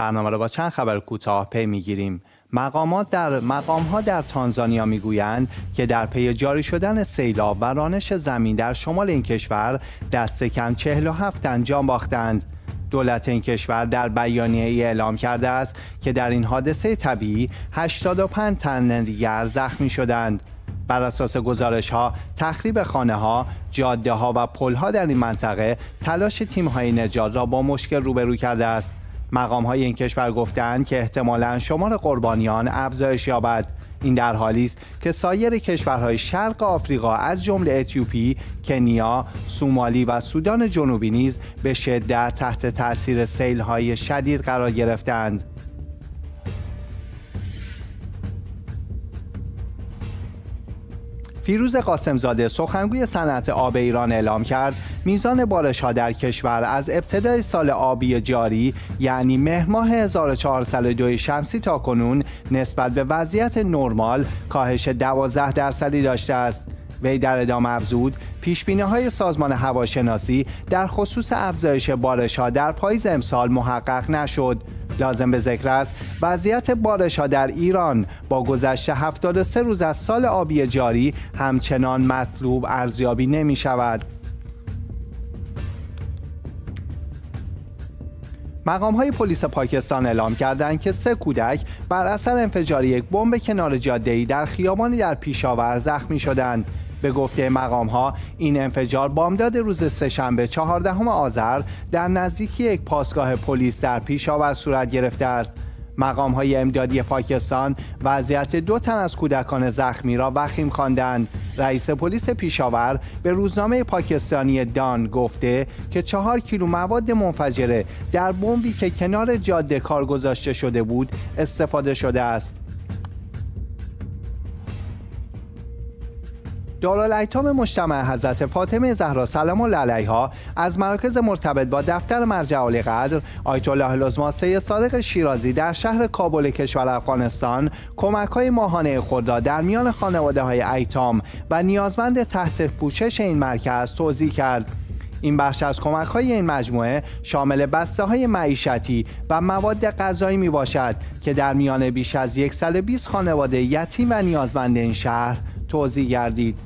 برنامه را با چند خبر کوتاه پی می‌گیریم. مقامات در مقام ها در تانزانیا می‌گویند که در پی جاری شدن سیلاب و رانش زمین در شمال این کشور دست کم 47 انجام باختند. دولت این کشور در بیانیه ای اعلام کرده است که در این حادثه طبیعی 85 تن دیگر زخمی شدند. بر اساس گزارش ها تخریب خانه ها جاده ها و پل ها در این منطقه تلاش تیم های نجات را با مشکل روبرو کرده است. مقام های این کشور گفتند که احتمالا شمار قربانیان افزایش یابد این در حالی است که سایر کشورهای شرق آفریقا از جمله اتیوپی، کنیا، سومالی و سودان جنوبی نیز به شدت تحت تاثیر های شدید قرار گرفتند. فیروز قاسمزاده سخنگوی صنعت آب ایران اعلام کرد. میزان بارش ها در کشور از ابتدای سال آبی جاری یعنی مهر ماه 1402 شمسی تا کنون نسبت به وضعیت نرمال کاهش 12 درصدی داشته است. وی در ادامه افزود پیش های سازمان هواشناسی در خصوص افزایش بارش ها در پاییز امسال محقق نشد. لازم به ذکر است وضعیت بارش ها در ایران با گذشت 73 روز از سال آبی جاری همچنان مطلوب ارزیابی نمی شود. مقام های پلیس پاکستان اعلام کردند که سه کودک بر اثر انفجار یک بمب کنار جاده در خیابانی در پیشاور زخمی شدند. به گفته مقام ها این انفجار بامداد روز سهشنبه چهاردهم آذر در نزدیکی یک پاسگاه پلیس در پیشاور صورت گرفته است مقام های امدادی پاکستان وضعیت دو تن از کودکان زخمی را وخیم خواندند. رئیس پلیس پیشاور به روزنامه پاکستانی دان گفته که چهار کیلو مواد منفجره در بمبی که کنار جاده کار گذاشته شده بود استفاده شده است. دارالایتام مجتمع حضرت فاطمه زهرا سلام الله علیها از مراکز مرتبط با دفتر مرجع عالی قدر آیت الله العظما سید صادق شیرازی در شهر کابل کشور افغانستان. کمک های ماهانه خود را در میان خانواده های ایتام و نیازمند تحت پوشش این مرکز توضیح کرد. این بخش از کمک های این مجموعه شامل بسته های معیشتی و مواد غذایی می باشد که در میان بیش از 120 خانواده یتیم و نیازمند این شهر توضیح گردید.